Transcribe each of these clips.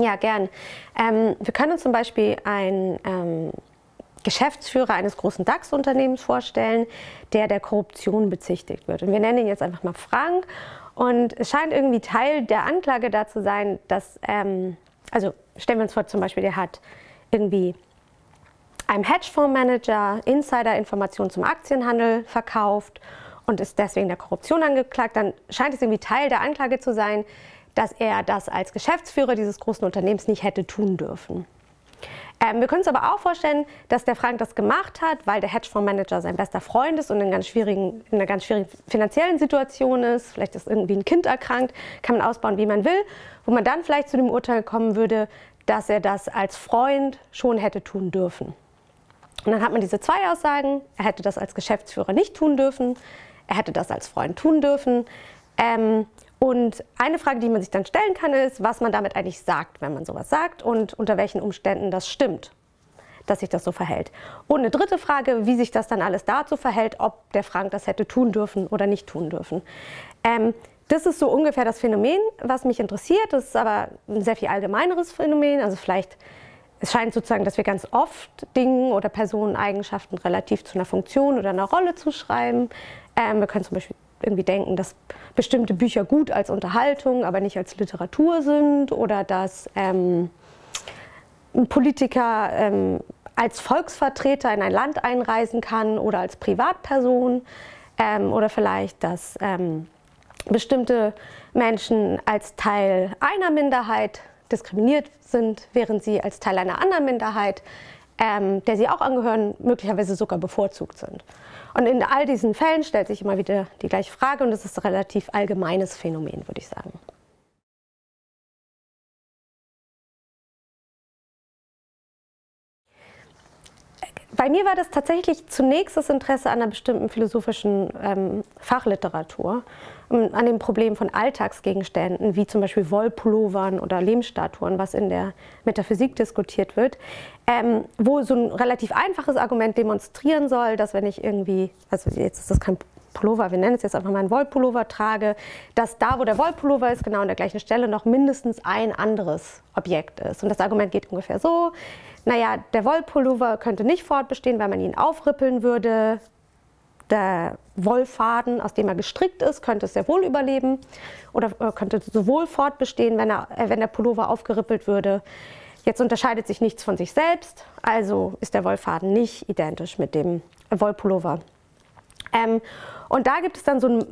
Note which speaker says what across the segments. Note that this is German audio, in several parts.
Speaker 1: Ja, gern. Ähm, wir können uns zum Beispiel einen ähm, Geschäftsführer eines großen DAX-Unternehmens vorstellen, der der Korruption bezichtigt wird. Und wir nennen ihn jetzt einfach mal Frank. Und es scheint irgendwie Teil der Anklage da zu sein, dass, ähm, also stellen wir uns vor, zum Beispiel, der hat irgendwie einem Hedgefondsmanager Insider-Informationen zum Aktienhandel verkauft und ist deswegen der Korruption angeklagt, dann scheint es irgendwie Teil der Anklage zu sein, dass er das als Geschäftsführer dieses großen Unternehmens nicht hätte tun dürfen. Ähm, wir können uns aber auch vorstellen, dass der Frank das gemacht hat, weil der Hedgefondsmanager sein bester Freund ist und in, ganz schwierigen, in einer ganz schwierigen finanziellen Situation ist. Vielleicht ist irgendwie ein Kind erkrankt, kann man ausbauen, wie man will, wo man dann vielleicht zu dem Urteil kommen würde, dass er das als Freund schon hätte tun dürfen. Und dann hat man diese zwei Aussagen. Er hätte das als Geschäftsführer nicht tun dürfen. Er hätte das als Freund tun dürfen. Ähm, und eine Frage, die man sich dann stellen kann, ist, was man damit eigentlich sagt, wenn man sowas sagt und unter welchen Umständen das stimmt, dass sich das so verhält. Und eine dritte Frage, wie sich das dann alles dazu verhält, ob der Frank das hätte tun dürfen oder nicht tun dürfen. Ähm, das ist so ungefähr das Phänomen, was mich interessiert. Das ist aber ein sehr viel allgemeineres Phänomen. Also vielleicht, es scheint sozusagen, dass wir ganz oft Dingen oder Personeneigenschaften relativ zu einer Funktion oder einer Rolle zuschreiben. Ähm, wir können zum Beispiel irgendwie denken, dass bestimmte Bücher gut als Unterhaltung, aber nicht als Literatur sind oder dass ähm, ein Politiker ähm, als Volksvertreter in ein Land einreisen kann oder als Privatperson ähm, oder vielleicht, dass ähm, bestimmte Menschen als Teil einer Minderheit diskriminiert sind, während sie als Teil einer anderen Minderheit, ähm, der sie auch angehören, möglicherweise sogar bevorzugt sind. Und in all diesen Fällen stellt sich immer wieder die gleiche Frage und es ist ein relativ allgemeines Phänomen, würde ich sagen. Bei mir war das tatsächlich zunächst das Interesse an einer bestimmten philosophischen ähm, Fachliteratur, ähm, an dem Problem von Alltagsgegenständen, wie zum Beispiel Wollpullovern oder Lehmstatuen, was in der Metaphysik diskutiert wird, ähm, wo so ein relativ einfaches Argument demonstrieren soll, dass wenn ich irgendwie, also jetzt ist das kein Pullover, wir nennen es jetzt einfach mal einen Wollpullover trage, dass da, wo der Wollpullover ist, genau an der gleichen Stelle noch mindestens ein anderes Objekt ist. Und das Argument geht ungefähr so, naja, der Wollpullover könnte nicht fortbestehen, weil man ihn aufrippeln würde. Der Wollfaden, aus dem er gestrickt ist, könnte sehr wohl überleben oder äh, könnte sowohl fortbestehen, wenn, er, äh, wenn der Pullover aufgerippelt würde. Jetzt unterscheidet sich nichts von sich selbst, also ist der Wollfaden nicht identisch mit dem Wollpullover. Ähm, und da gibt es dann so einen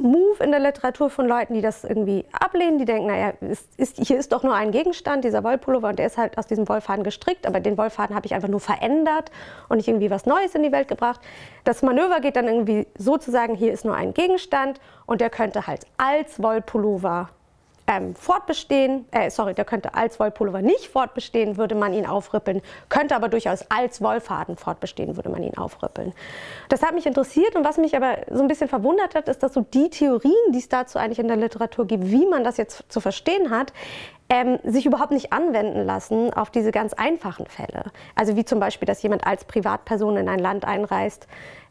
Speaker 1: Move in der Literatur von Leuten, die das irgendwie ablehnen, die denken, naja, ist, ist, hier ist doch nur ein Gegenstand, dieser Wollpullover, und der ist halt aus diesem Wollfaden gestrickt, aber den Wollfaden habe ich einfach nur verändert und nicht irgendwie was Neues in die Welt gebracht. Das Manöver geht dann irgendwie so zu sagen, hier ist nur ein Gegenstand und der könnte halt als Wollpullover ähm, fortbestehen, äh, sorry, der könnte als Wollpullover nicht fortbestehen, würde man ihn aufrippeln, könnte aber durchaus als Wollfaden fortbestehen, würde man ihn aufrippeln. Das hat mich interessiert und was mich aber so ein bisschen verwundert hat, ist, dass so die Theorien, die es dazu eigentlich in der Literatur gibt, wie man das jetzt zu verstehen hat, ähm, sich überhaupt nicht anwenden lassen auf diese ganz einfachen Fälle. Also wie zum Beispiel, dass jemand als Privatperson in ein Land einreist,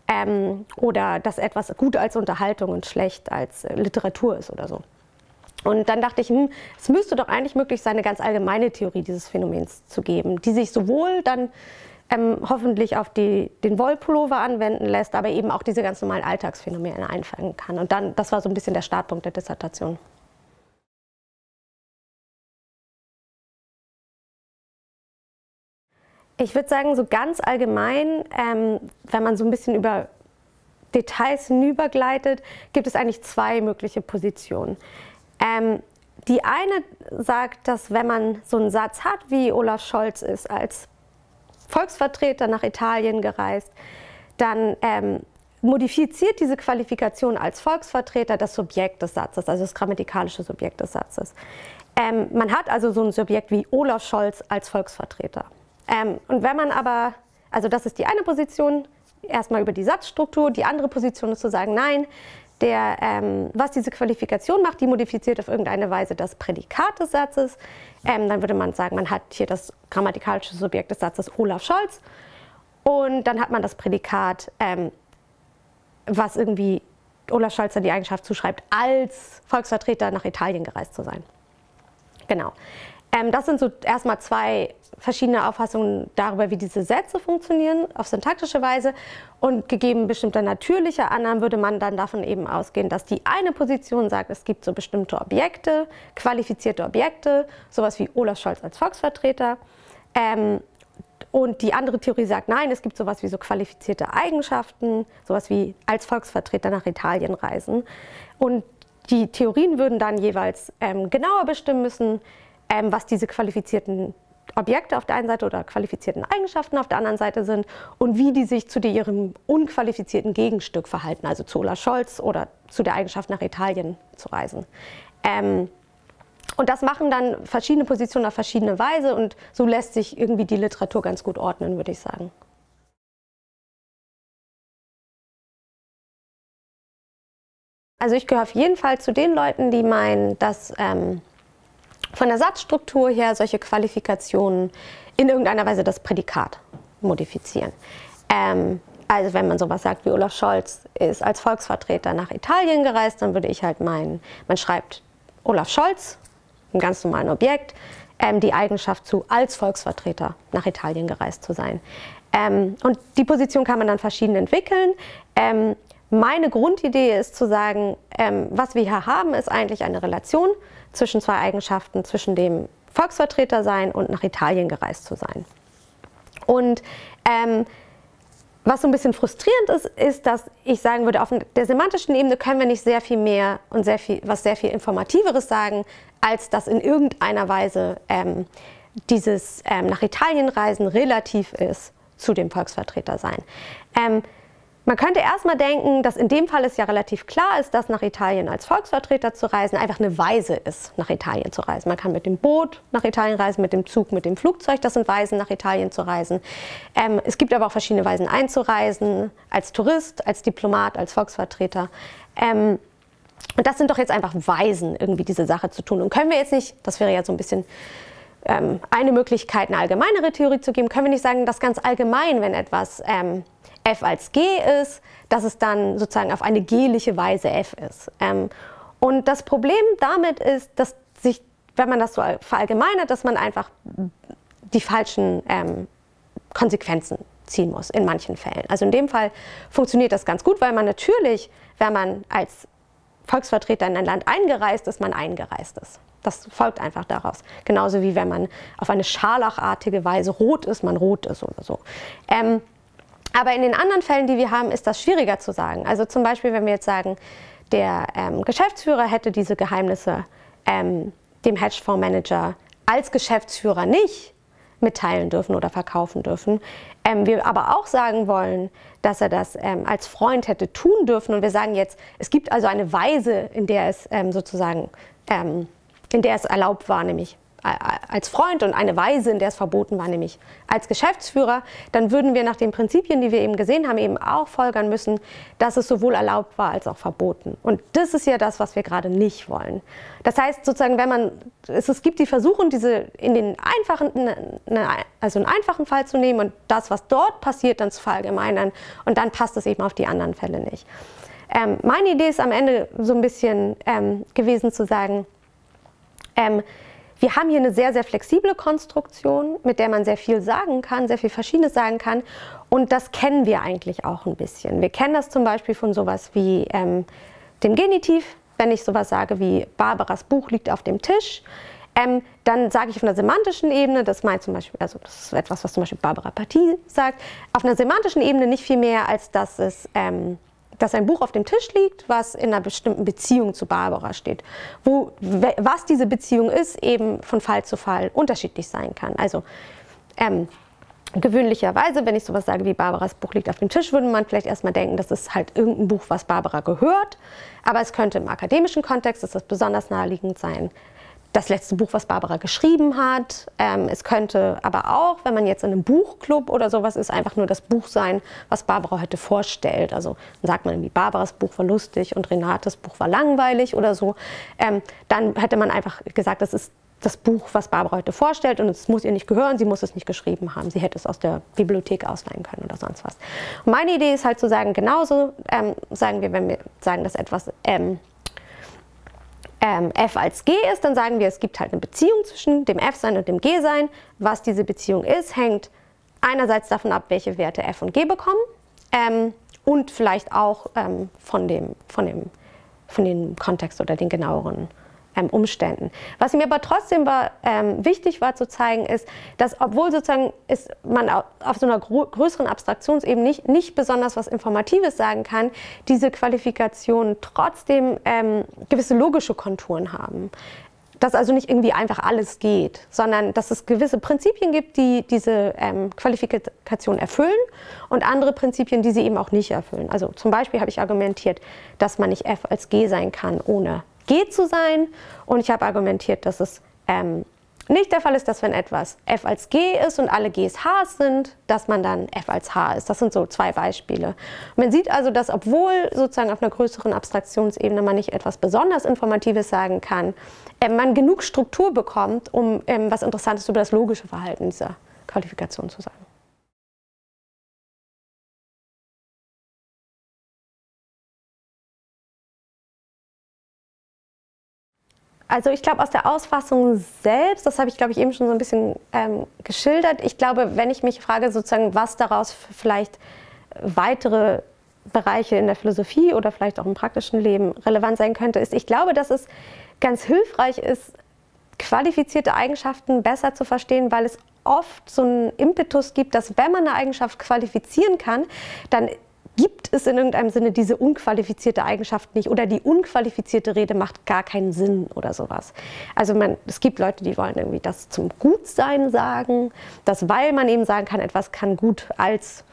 Speaker 1: ähm, oder dass etwas gut als Unterhaltung und schlecht als äh, Literatur ist oder so. Und dann dachte ich, hm, es müsste doch eigentlich möglich sein, eine ganz allgemeine Theorie dieses Phänomens zu geben, die sich sowohl dann ähm, hoffentlich auf die, den Wollpullover anwenden lässt, aber eben auch diese ganz normalen Alltagsphänomene einfangen kann. Und dann, das war so ein bisschen der Startpunkt der Dissertation. Ich würde sagen, so ganz allgemein, ähm, wenn man so ein bisschen über Details hinübergleitet, gibt es eigentlich zwei mögliche Positionen. Ähm, die eine sagt, dass wenn man so einen Satz hat, wie Olaf Scholz ist als Volksvertreter nach Italien gereist, dann ähm, modifiziert diese Qualifikation als Volksvertreter das Subjekt des Satzes, also das grammatikalische Subjekt des Satzes. Ähm, man hat also so ein Subjekt wie Olaf Scholz als Volksvertreter. Ähm, und wenn man aber, also das ist die eine Position, erstmal über die Satzstruktur, die andere Position ist zu sagen, nein, der, ähm, was diese Qualifikation macht, die modifiziert auf irgendeine Weise das Prädikat des Satzes. Ähm, dann würde man sagen, man hat hier das grammatikalische Subjekt des Satzes Olaf Scholz und dann hat man das Prädikat, ähm, was irgendwie Olaf Scholz dann die Eigenschaft zuschreibt, als Volksvertreter nach Italien gereist zu sein. Genau. Ähm, das sind so erstmal zwei verschiedene Auffassungen darüber, wie diese Sätze funktionieren, auf syntaktische Weise. Und gegeben bestimmter natürlicher Annahmen würde man dann davon eben ausgehen, dass die eine Position sagt, es gibt so bestimmte Objekte, qualifizierte Objekte, sowas wie Olaf Scholz als Volksvertreter. Ähm, und die andere Theorie sagt, nein, es gibt sowas wie so qualifizierte Eigenschaften, sowas wie als Volksvertreter nach Italien reisen. Und die Theorien würden dann jeweils ähm, genauer bestimmen müssen, ähm, was diese qualifizierten Objekte auf der einen Seite oder qualifizierten Eigenschaften auf der anderen Seite sind und wie die sich zu ihrem unqualifizierten Gegenstück verhalten, also zu Olaf Scholz oder zu der Eigenschaft nach Italien zu reisen. Ähm, und das machen dann verschiedene Positionen auf verschiedene Weise und so lässt sich irgendwie die Literatur ganz gut ordnen, würde ich sagen. Also ich gehöre auf jeden Fall zu den Leuten, die meinen, dass ähm, von der Satzstruktur her solche Qualifikationen in irgendeiner Weise das Prädikat modifizieren. Ähm, also wenn man sowas sagt wie Olaf Scholz ist als Volksvertreter nach Italien gereist, dann würde ich halt meinen, man schreibt Olaf Scholz, ein ganz normalen Objekt, ähm, die Eigenschaft zu, als Volksvertreter nach Italien gereist zu sein. Ähm, und die Position kann man dann verschieden entwickeln. Ähm, meine Grundidee ist zu sagen, ähm, was wir hier haben, ist eigentlich eine Relation zwischen zwei Eigenschaften, zwischen dem Volksvertreter sein und nach Italien gereist zu sein. Und ähm, was so ein bisschen frustrierend ist, ist, dass ich sagen würde, auf der semantischen Ebene können wir nicht sehr viel mehr und sehr viel, was sehr viel Informativeres sagen, als dass in irgendeiner Weise ähm, dieses ähm, nach Italien reisen relativ ist zu dem Volksvertreter sein. Ähm, man könnte erstmal denken, dass in dem Fall es ja relativ klar ist, dass nach Italien als Volksvertreter zu reisen einfach eine Weise ist, nach Italien zu reisen. Man kann mit dem Boot nach Italien reisen, mit dem Zug, mit dem Flugzeug, das sind Weisen, nach Italien zu reisen. Ähm, es gibt aber auch verschiedene Weisen einzureisen, als Tourist, als Diplomat, als Volksvertreter. Ähm, und das sind doch jetzt einfach Weisen, irgendwie diese Sache zu tun. Und können wir jetzt nicht, das wäre ja so ein bisschen ähm, eine Möglichkeit, eine allgemeinere Theorie zu geben, können wir nicht sagen, dass ganz allgemein, wenn etwas ähm, f als g ist, dass es dann sozusagen auf eine geliche Weise f ist. Ähm, und das Problem damit ist, dass sich, wenn man das so verallgemeinert, dass man einfach die falschen ähm, Konsequenzen ziehen muss in manchen Fällen. Also in dem Fall funktioniert das ganz gut, weil man natürlich, wenn man als Volksvertreter in ein Land eingereist ist, man eingereist ist. Das folgt einfach daraus. Genauso wie wenn man auf eine scharlachartige Weise rot ist, man rot ist oder so. Ähm, aber in den anderen Fällen, die wir haben, ist das schwieriger zu sagen. Also zum Beispiel, wenn wir jetzt sagen, der ähm, Geschäftsführer hätte diese Geheimnisse ähm, dem Hedgefondsmanager als Geschäftsführer nicht mitteilen dürfen oder verkaufen dürfen. Ähm, wir aber auch sagen wollen, dass er das ähm, als Freund hätte tun dürfen. Und wir sagen jetzt, es gibt also eine Weise, in der es ähm, sozusagen, ähm, in der es erlaubt war, nämlich als Freund und eine Weise, in der es verboten war, nämlich als Geschäftsführer, dann würden wir nach den Prinzipien, die wir eben gesehen haben, eben auch folgern müssen, dass es sowohl erlaubt war als auch verboten. Und das ist ja das, was wir gerade nicht wollen. Das heißt sozusagen, wenn man, es, es gibt die Versuche, diese in den einfachen, ne, ne, also einen einfachen Fall zu nehmen und das, was dort passiert, dann zu verallgemeinern und dann passt es eben auf die anderen Fälle nicht. Ähm, meine Idee ist am Ende so ein bisschen ähm, gewesen zu sagen, ähm, wir haben hier eine sehr, sehr flexible Konstruktion, mit der man sehr viel sagen kann, sehr viel Verschiedenes sagen kann. Und das kennen wir eigentlich auch ein bisschen. Wir kennen das zum Beispiel von sowas wie ähm, dem Genitiv. Wenn ich sowas sage wie Barbaras Buch liegt auf dem Tisch, ähm, dann sage ich auf einer semantischen Ebene, das meint zum Beispiel, also das ist etwas, was zum Beispiel Barbara Partie sagt, auf einer semantischen Ebene nicht viel mehr, als dass es ähm, dass ein Buch auf dem Tisch liegt, was in einer bestimmten Beziehung zu Barbara steht. Wo, was diese Beziehung ist, eben von Fall zu Fall unterschiedlich sein kann. Also ähm, gewöhnlicherweise, wenn ich sowas sage wie Barbaras Buch liegt auf dem Tisch, würde man vielleicht erstmal denken, das ist halt irgendein Buch, was Barbara gehört. Aber es könnte im akademischen Kontext, das ist besonders naheliegend sein, das letzte Buch, was Barbara geschrieben hat. Ähm, es könnte aber auch, wenn man jetzt in einem Buchclub oder sowas ist, einfach nur das Buch sein, was Barbara heute vorstellt. Also dann sagt man irgendwie, Barbaras Buch war lustig und Renates Buch war langweilig oder so. Ähm, dann hätte man einfach gesagt, das ist das Buch, was Barbara heute vorstellt und es muss ihr nicht gehören, sie muss es nicht geschrieben haben. Sie hätte es aus der Bibliothek ausleihen können oder sonst was. Und meine Idee ist halt zu sagen, genauso ähm, sagen wir, wenn wir sagen, dass etwas ähm, F als G ist, dann sagen wir, es gibt halt eine Beziehung zwischen dem F-Sein und dem G-Sein. Was diese Beziehung ist, hängt einerseits davon ab, welche Werte F und G bekommen ähm, und vielleicht auch ähm, von, dem, von, dem, von dem Kontext oder den genaueren ähm, Umständen. Was mir aber trotzdem war, ähm, wichtig war zu zeigen, ist, dass obwohl sozusagen ist man auf so einer größeren Abstraktionsebene nicht, nicht besonders was Informatives sagen kann, diese Qualifikationen trotzdem ähm, gewisse logische Konturen haben dass also nicht irgendwie einfach alles geht, sondern dass es gewisse Prinzipien gibt, die diese ähm, Qualifikation erfüllen und andere Prinzipien, die sie eben auch nicht erfüllen. Also zum Beispiel habe ich argumentiert, dass man nicht F als G sein kann, ohne G zu sein. Und ich habe argumentiert, dass es ähm, nicht der Fall ist, dass wenn etwas F als G ist und alle Gs H sind, dass man dann F als H ist. Das sind so zwei Beispiele. Man sieht also, dass obwohl sozusagen auf einer größeren Abstraktionsebene man nicht etwas besonders Informatives sagen kann, äh, man genug Struktur bekommt, um ähm, was Interessantes über das logische Verhalten dieser Qualifikation zu sagen. Also ich glaube aus der Ausfassung selbst, das habe ich glaube ich eben schon so ein bisschen ähm, geschildert. Ich glaube, wenn ich mich frage sozusagen, was daraus vielleicht weitere Bereiche in der Philosophie oder vielleicht auch im praktischen Leben relevant sein könnte, ist, ich glaube, dass es ganz hilfreich ist, qualifizierte Eigenschaften besser zu verstehen, weil es oft so einen Impetus gibt, dass wenn man eine Eigenschaft qualifizieren kann, dann gibt es in irgendeinem Sinne diese unqualifizierte Eigenschaft nicht oder die unqualifizierte Rede macht gar keinen Sinn oder sowas. Also man, es gibt Leute, die wollen irgendwie das zum Gutsein sagen, dass weil man eben sagen kann, etwas kann gut als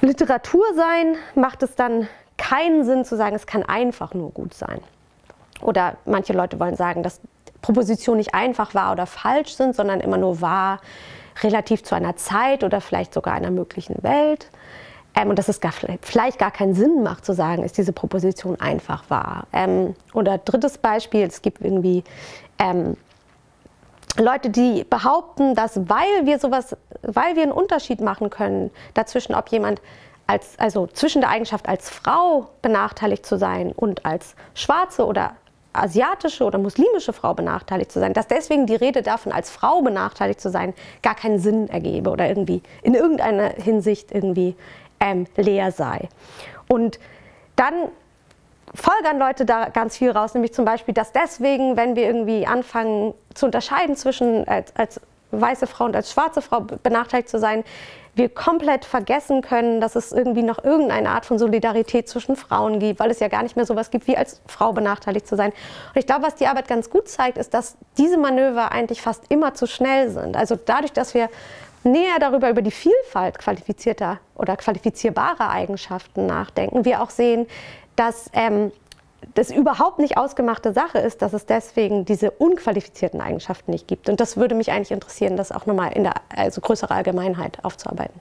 Speaker 1: Literatur sein, macht es dann keinen Sinn zu sagen, es kann einfach nur gut sein. Oder manche Leute wollen sagen, dass Propositionen nicht einfach wahr oder falsch sind, sondern immer nur wahr relativ zu einer Zeit oder vielleicht sogar einer möglichen Welt. Ähm, und dass es gar, vielleicht gar keinen Sinn macht zu sagen, ist diese Proposition einfach wahr. Ähm, oder drittes Beispiel, es gibt irgendwie ähm, Leute, die behaupten, dass weil wir sowas, weil wir einen Unterschied machen können dazwischen, ob jemand als, also zwischen der Eigenschaft als Frau benachteiligt zu sein und als schwarze oder asiatische oder muslimische Frau benachteiligt zu sein, dass deswegen die Rede davon, als Frau benachteiligt zu sein, gar keinen Sinn ergebe oder irgendwie in irgendeiner Hinsicht irgendwie ähm, leer sei. Und dann folgern Leute da ganz viel raus, nämlich zum Beispiel, dass deswegen, wenn wir irgendwie anfangen zu unterscheiden zwischen als, als weiße Frau und als schwarze Frau benachteiligt zu sein, wir komplett vergessen können, dass es irgendwie noch irgendeine Art von Solidarität zwischen Frauen gibt, weil es ja gar nicht mehr so etwas gibt, wie als Frau benachteiligt zu sein. Und ich glaube, was die Arbeit ganz gut zeigt, ist, dass diese Manöver eigentlich fast immer zu schnell sind. Also dadurch, dass wir näher darüber über die Vielfalt qualifizierter oder qualifizierbarer Eigenschaften nachdenken, wir auch sehen, dass ähm, das überhaupt nicht ausgemachte Sache ist, dass es deswegen diese unqualifizierten Eigenschaften nicht gibt. Und das würde mich eigentlich interessieren, das auch nochmal in der also größeren Allgemeinheit aufzuarbeiten.